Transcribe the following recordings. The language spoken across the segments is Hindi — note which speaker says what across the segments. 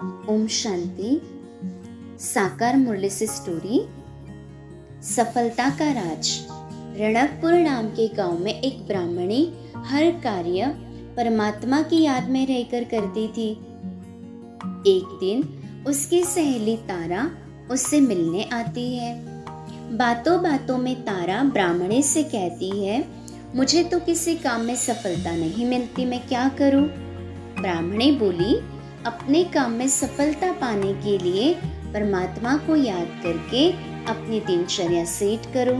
Speaker 1: ओम शांति। साकार मुरली से स्टोरी सफलता का राज। रणकपुर नाम के गाँव में एक ब्राह्मणी हर कार्य परमात्मा की याद में रहकर करती थी। एक दिन उसकी सहेली तारा उससे मिलने आती है। बातों बातों में तारा ब्राह्मणी से कहती है, मुझे तो किसी काम में सफलता नहीं मिलती, मैं क्या करूँ? ब्राह्मणी बोली अपने काम में सफलता पाने के लिए परमात्मा को याद करके अपनी दिनचर्या सेट करो,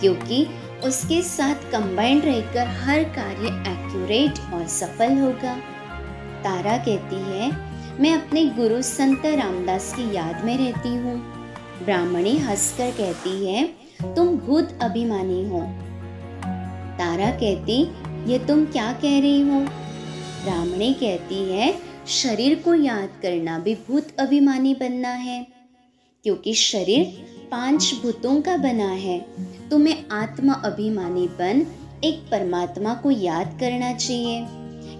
Speaker 1: क्योंकि उसके साथ कंबाइंड रहकर हर कार्य एक्यूरेट और सफल होगा। तारा कहती है, मैं अपने गुरु संत रामदास की याद में रहती हूँ। ब्राह्मणी हंसकर कहती है, तुम भूत अभिमानी हो। तारा कहती, ये तुम क्या कह रही हो? ब्राह्मणी कहती है, शरीर को याद करना भी भूत अभिमानी बनना है। क्योंकि शरीर पाँच भूतों का बना है, तुम्हें आत्मा अभिमानी बन एक परमात्मा को याद करना चाहिए।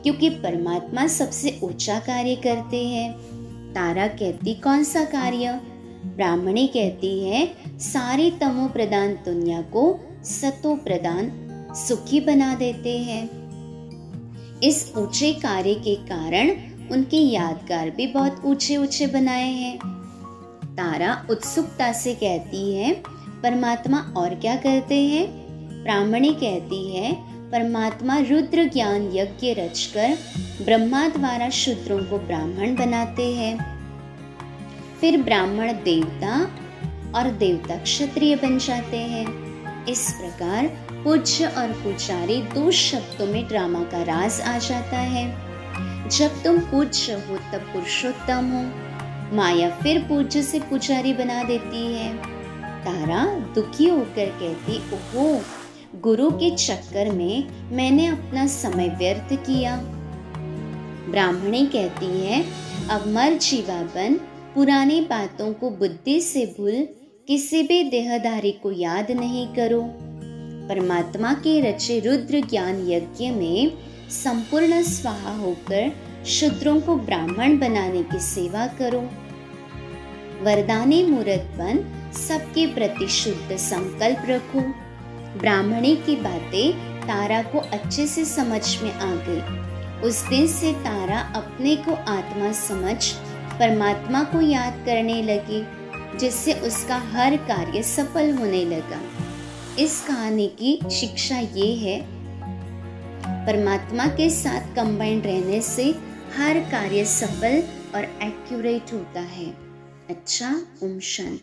Speaker 1: क्योंकि परमात्मा सबसे ऊँचा कार्य करते हैं। तारा कहती, कौन सा कार्य? ब्राह्मणी कहती है, सारी तमो प्रदान दुनिया को सतो प्रदान सुखी बना देते हैं। इस ऊँचे कार्य के कारण उनके यादगार भी बहुत ऊँचे ऊँचे बनाए हैं। तारा उत्सुकता से कहती है, परमात्मा और क्या करते हैं? ब्राह्मणी कहती है, परमात्मा रुद्र ज्ञान यज्ञ रचकर ब्रह्मा द्वारा शूद्रों को ब्राह्मण बनाते हैं। फिर ब्राह्मण देवता और देवता क्षत्रिय बन जाते हैं। इस प्रकार पूज्य और पुजारी दो शब्दों में ड्रामा का राज आ जाता है। जब तुम पूज्य हो, तब पुरुषोत्तम हो। माया फिर पूज्य से पुजारी बना देती है। तारा दुखी होकर कहती, ओहो, गुरु के चक्कर में मैंने अपना समय व्यर्थ किया। ब्राह्मणी कहती है, अब मर जीवा बन पुरानी बातों को बुद्धि से भूल किसी भी देहधारी को याद नहीं करो। परमात्मा के रचे रुद्र ज्ञान यज्ञ में संपूर्ण स्वाहा होकर शूद्रों को ब्राह्मण बनाने की सेवा करो। वरदानी मूर्त बन सबके प्रति शुद्ध संकल्प रखो। ब्राह्मणी की बातें तारा को अच्छे से समझ में आ गई। उस दिन से तारा अपने को आत्मा समझ परमात्मा को याद करने लगी। जिससे उसका हर कार्य सफल होने लगा। इस कहानी की शिक्षा ये है, परमात्मा के साथ कंबाइंड रहने से हर कार्य सफल और एक्यूरेट होता है। अच्छा उमशन